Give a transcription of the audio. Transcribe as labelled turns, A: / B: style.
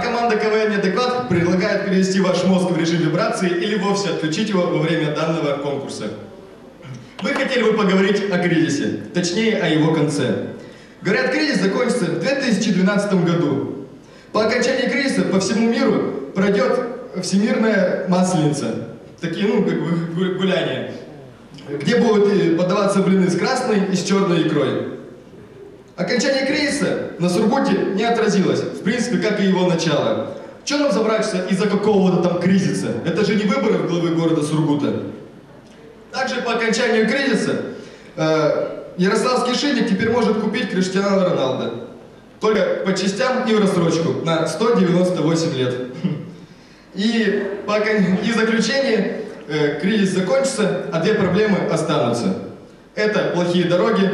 A: Команда КВН «Неадекват» предлагает перевести ваш мозг в режим вибрации или вовсе отключить его во время данного конкурса. Мы хотели бы поговорить о кризисе, точнее о его конце. Говорят, кризис закончится в 2012 году. По окончании кризиса по всему миру пройдет всемирная масленица. Такие, ну, как бы гуляния. Где будут э, подаваться блины с красной и с черной икрой. Окончание кризиса на Сургуте не отразилось, в принципе, как и его начало. Что нам забраться из-за какого-то там кризиса? Это же не выборы главы города Сургута. Также по окончанию кризиса э, Ярославский шинник теперь может купить Криштиану Роналдо. Только по частям и в рассрочку на 198 лет. И, по, и заключение, э, кризис закончится, а две проблемы останутся. Это плохие дороги